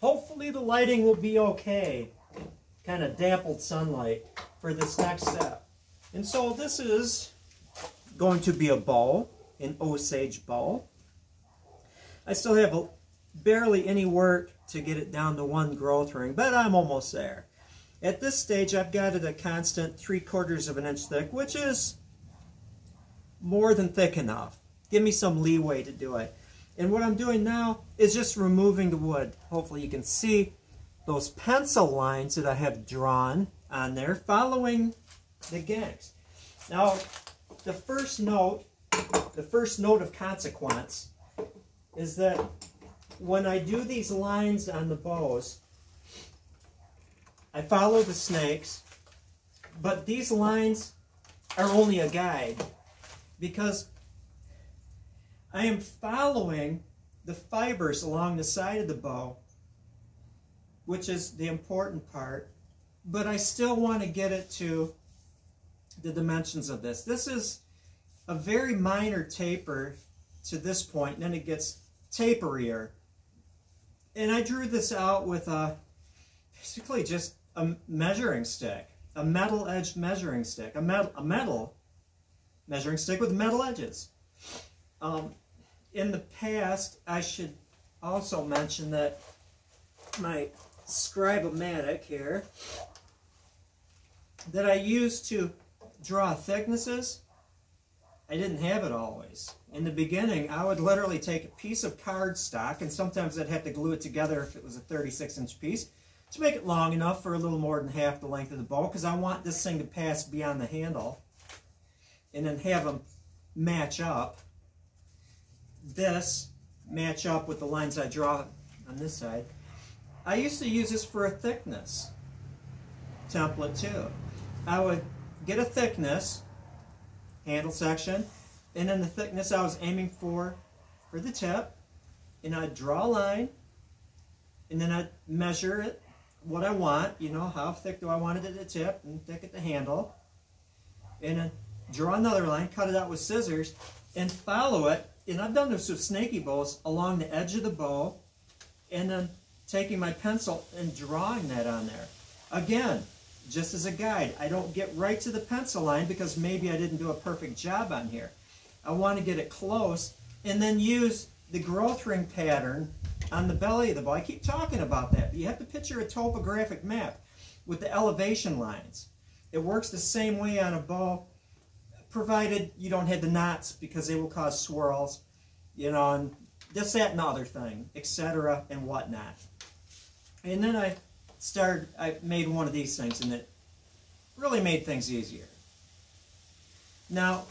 hopefully the lighting will be okay. Kind of dampened sunlight for this next step. And so this is going to be a bow, an Osage bow. I still have a, barely any work to get it down to one growth ring, but I'm almost there. At this stage, I've got it a constant three quarters of an inch thick, which is more than thick enough. Give me some leeway to do it. And what I'm doing now is just removing the wood. Hopefully you can see those pencil lines that I have drawn on there following the ganks. Now, the first note, the first note of consequence is that when I do these lines on the bows, I follow the snakes, but these lines are only a guide because I am following the fibers along the side of the bow, which is the important part, but I still want to get it to the dimensions of this. This is a very minor taper to this point, and then it gets taperier. And I drew this out with a, basically just a measuring stick, a metal-edged measuring stick, a metal, a metal measuring stick with metal edges. Um, in the past, I should also mention that my Scribe-O-Matic here that I used to draw thicknesses, I didn't have it always. In the beginning, I would literally take a piece of cardstock, and sometimes I'd have to glue it together if it was a 36-inch piece, to make it long enough for a little more than half the length of the bow, because I want this thing to pass beyond the handle, and then have them match up. This match up with the lines I draw on this side. I used to use this for a thickness template too. I would get a thickness, handle section, and then the thickness I was aiming for for the tip, and I'd draw a line, and then I'd measure it, what I want, you know, how thick do I want it at the tip, and thick at the handle, and then draw another line, cut it out with scissors, and follow it, and I've done this with snaky bows, along the edge of the bow, and then taking my pencil and drawing that on there. Again, just as a guide. I don't get right to the pencil line because maybe I didn't do a perfect job on here. I want to get it close and then use the growth ring pattern on the belly of the bow. I keep talking about that. You have to picture a topographic map with the elevation lines. It works the same way on a bow, provided you don't have the knots because they will cause swirls, you know, and this, that, and other thing, etc. and whatnot. And then I started, I made one of these things and it really made things easier. Now,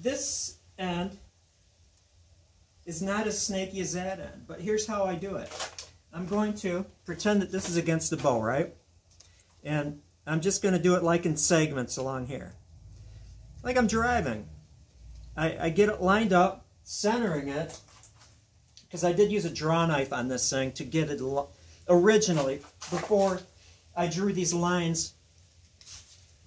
this end is not as snaky as that end, but here's how I do it. I'm going to pretend that this is against the bow, right? And I'm just going to do it like in segments along here. Like I'm driving. I, I get it lined up, centering it, because I did use a draw knife on this thing to get it originally, before I drew these lines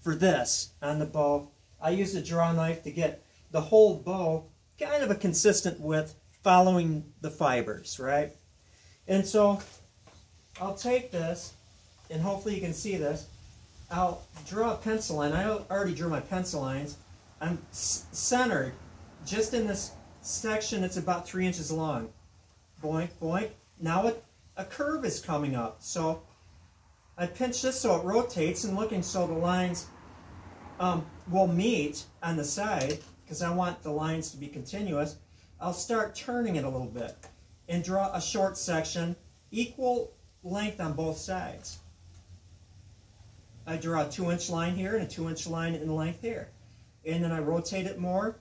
for this on the bow, I used a draw knife to get the whole bow kind of a consistent width following the fibers, right? And so I'll take this, and hopefully you can see this. I'll draw a pencil line. I already drew my pencil lines. I'm centered just in this section It's about three inches long. Boink, boink. Now a curve is coming up. So I pinch this so it rotates and looking so the lines um, will meet on the side because I want the lines to be continuous. I'll start turning it a little bit and draw a short section equal length on both sides. I draw a two inch line here and a two inch line in length here. And then I rotate it more,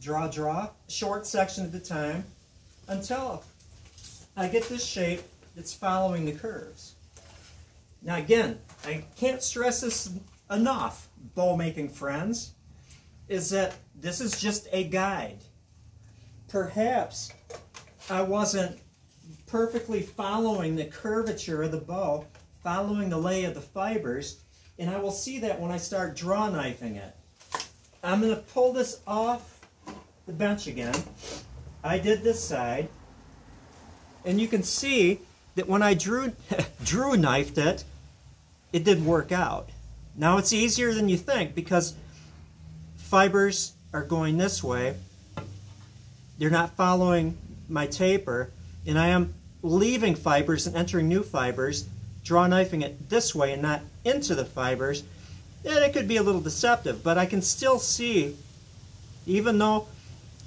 draw, draw, short section at a time until I get this shape that's following the curves. Now again, I can't stress this enough, bow making friends, is that this is just a guide. Perhaps I wasn't perfectly following the curvature of the bow, following the lay of the fibers, and I will see that when I start draw knifing it. I'm going to pull this off the bench again. I did this side. And you can see that when I drew, drew knifed it, it did work out. Now it's easier than you think because fibers are going this way. They're not following my taper, and I am leaving fibers and entering new fibers, draw knifing it this way and not into the fibers, then it could be a little deceptive, but I can still see, even though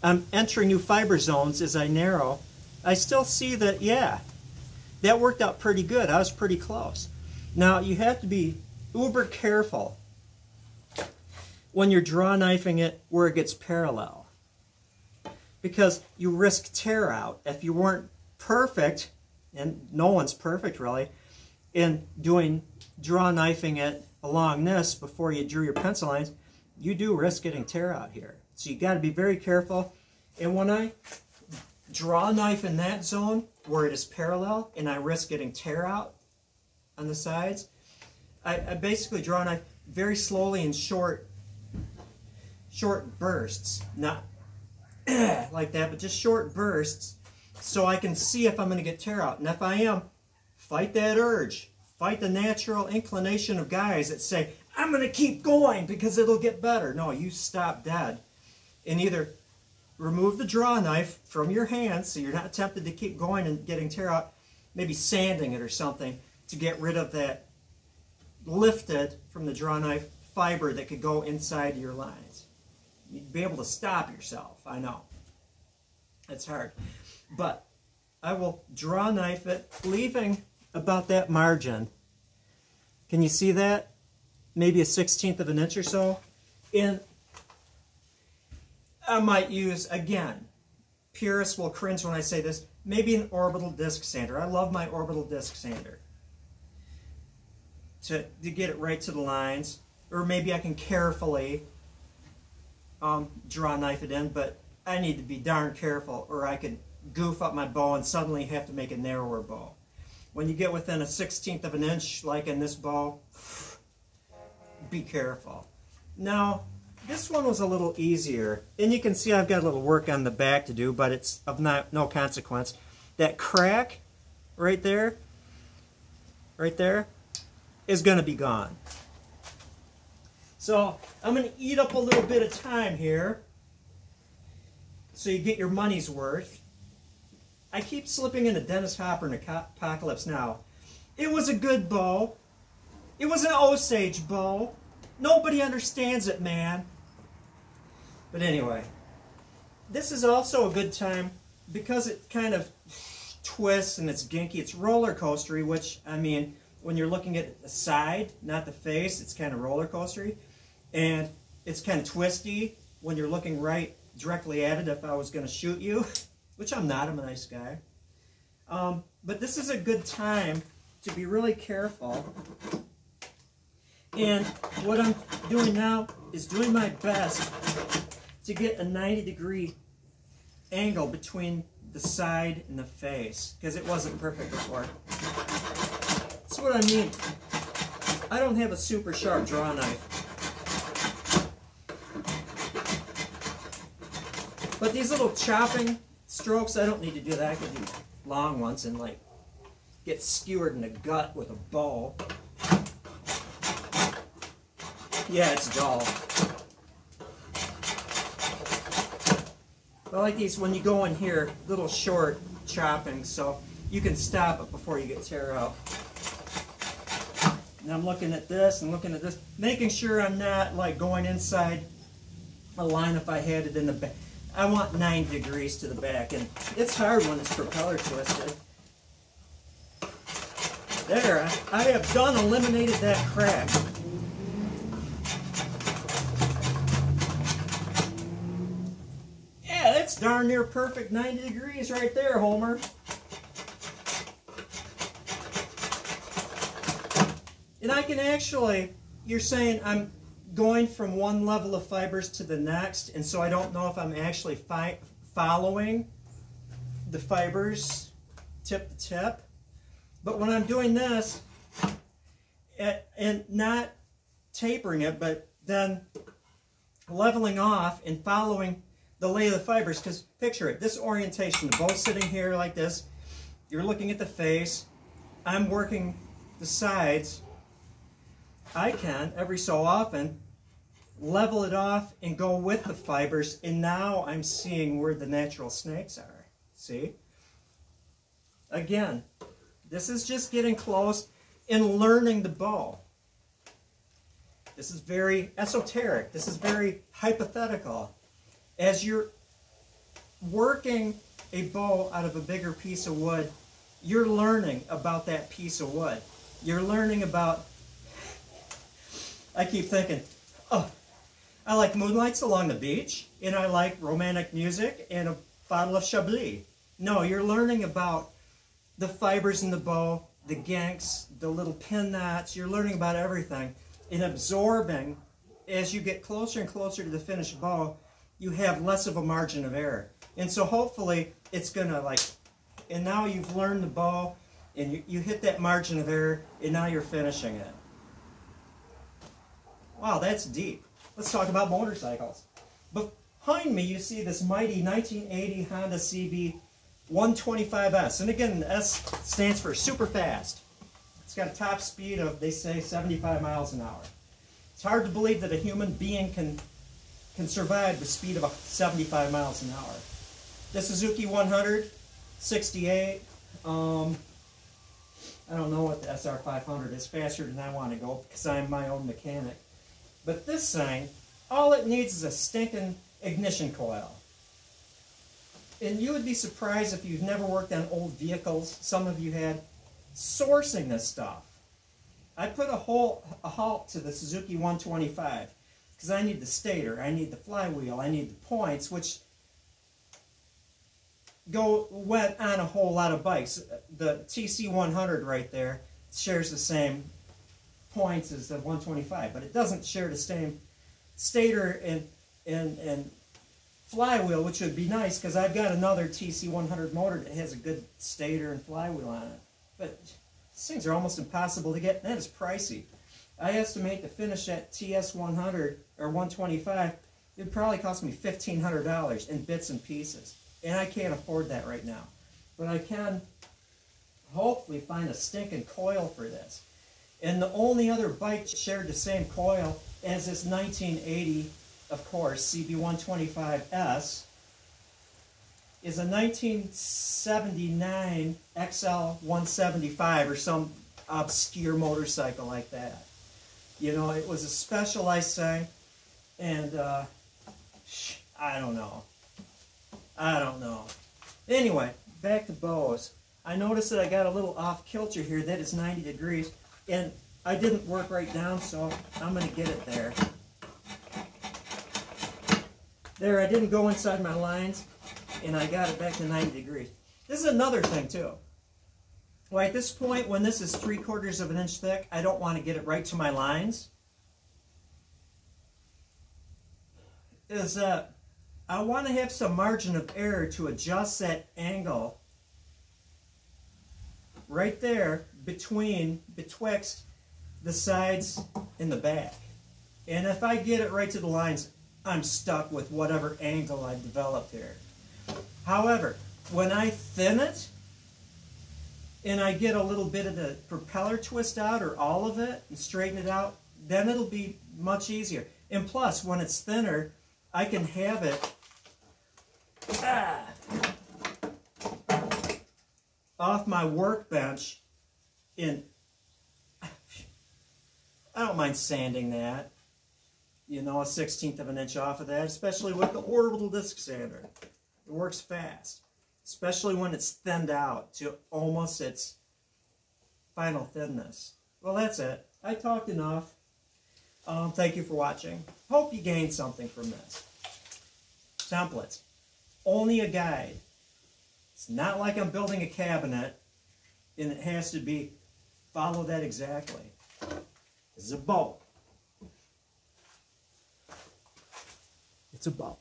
I'm entering new fiber zones as I narrow, I still see that, yeah, that worked out pretty good. I was pretty close. Now, you have to be uber careful when you're draw knifing it where it gets parallel. Because you risk tear out. If you weren't perfect, and no one's perfect really, in doing draw knifing it along this before you drew your pencil lines, you do risk getting tear out here. So you got to be very careful. And when I draw a knife in that zone where it is parallel and I risk getting tear out on the sides, I, I basically draw a knife very slowly in short short bursts. Not like that, but just short bursts so I can see if I'm going to get tear out. And if I am, fight that urge. Fight the natural inclination of guys that say, I'm going to keep going because it'll get better. No, you stop dead and either remove the draw knife from your hands so you're not tempted to keep going and getting tear out, maybe sanding it or something to get rid of that lifted from the draw knife fiber that could go inside your lines. You'd be able to stop yourself, I know. It's hard. But I will draw knife it, leaving about that margin. Can you see that? Maybe a 16th of an inch or so. And I might use, again, purists will cringe when I say this, maybe an orbital disc sander. I love my orbital disc sander. To, to get it right to the lines. Or maybe I can carefully um, draw a knife it in, but I need to be darn careful or I could goof up my bow and suddenly have to make a narrower bow. When you get within a 16th of an inch, like in this bow, be careful. Now, this one was a little easier. And you can see I've got a little work on the back to do, but it's of not, no consequence. That crack right there, right there, is going to be gone. So I'm going to eat up a little bit of time here so you get your money's worth. I keep slipping into Dennis Hopper and Apocalypse Now. It was a good bow. It was an Osage bow. Nobody understands it, man. But anyway, this is also a good time because it kind of twists and it's ginky. It's roller coastery, which, I mean, when you're looking at the side, not the face, it's kind of roller coastery. And it's kind of twisty when you're looking right directly at it if I was going to shoot you. which I'm not. I'm a nice guy. Um, but this is a good time to be really careful. And what I'm doing now is doing my best to get a 90 degree angle between the side and the face because it wasn't perfect before. That's what I mean. I don't have a super sharp draw knife. But these little chopping strokes, I don't need to do that. I can do long ones and like get skewered in the gut with a bow. Yeah, it's dull. I like these when you go in here, little short chopping, so you can stop it before you get tear out. And I'm looking at this and looking at this, making sure I'm not like going inside a line if I had it in the back. I want 90 degrees to the back, and it's hard when it's propeller twisted. There, I have done eliminated that crack. Yeah, that's darn near perfect 90 degrees right there, Homer. And I can actually, you're saying I'm going from one level of fibers to the next, and so I don't know if I'm actually following the fibers tip to tip. But when I'm doing this, and not tapering it, but then leveling off and following the lay of the fibers, because picture it, this orientation, the bow sitting here like this, you're looking at the face, I'm working the sides, I can, every so often, level it off and go with the fibers, and now I'm seeing where the natural snakes are. See? Again, this is just getting close and learning the bow. This is very esoteric. This is very hypothetical. As you're working a bow out of a bigger piece of wood, you're learning about that piece of wood. You're learning about, I keep thinking, oh, I like moonlights along the beach, and I like romantic music and a bottle of Chablis. No, you're learning about the fibers in the bow, the ganks, the little pin knots. You're learning about everything and absorbing. As you get closer and closer to the finished bow, you have less of a margin of error. And so hopefully it's to like, and now you've learned the bow and you, you hit that margin of error and now you're finishing it. Wow, that's deep. Let's talk about motorcycles. Behind me you see this mighty 1980 Honda CB 125S. And again, the S stands for super fast. It's got a top speed of, they say, 75 miles an hour. It's hard to believe that a human being can, can survive the speed of 75 miles an hour. The Suzuki 100, 68. Um, I don't know what the SR500 is faster than I want to go because I'm my own mechanic. But this thing, all it needs is a stinking ignition coil. And you would be surprised if you've never worked on old vehicles, some of you had, sourcing this stuff. I put a, whole, a halt to the Suzuki 125 because I need the stator, I need the flywheel, I need the points, which go wet on a whole lot of bikes. The TC100 right there shares the same points as the 125, but it doesn't share the same stator and and and flywheel, which would be nice because I've got another TC100 motor that has a good stator and flywheel on it. But these things are almost impossible to get, and that is pricey. I estimate to finish that TS100 or 125, it'd probably cost me $1,500 in bits and pieces. And I can't afford that right now. But I can hopefully find a stinking coil for this. And the only other bike shared the same coil as this 1980, of course, CB125S, is a 1979 XL175 or some obscure motorcycle like that. You know, it was a specialized thing, and uh, I don't know. I don't know. Anyway, back to bows. I noticed that I got a little off kilter here. That is 90 degrees. And I didn't work right down, so I'm going to get it there. There, I didn't go inside my lines, and I got it back to 90 degrees. This is another thing, too. Well, at this point, when this is three quarters of an inch thick, I don't want to get it right to my lines. Is that I want to have some margin of error to adjust that angle right there between, betwixt the sides and the back. And if I get it right to the lines, I'm stuck with whatever angle I've developed here. However, when I thin it, and I get a little bit of the propeller twist out or all of it and straighten it out, then it'll be much easier. And plus, when it's thinner, I can have it ah, off my workbench in I don't mind sanding that. You know, a 16th of an inch off of that, especially with the orbital disc sander. It works fast, especially when it's thinned out to almost its final thinness. Well, that's it. I talked enough. Um, thank you for watching. Hope you gained something from this. Templates. Only a guide. It's not like I'm building a cabinet and it has to be follow that exactly. This is a bow. It's a bow.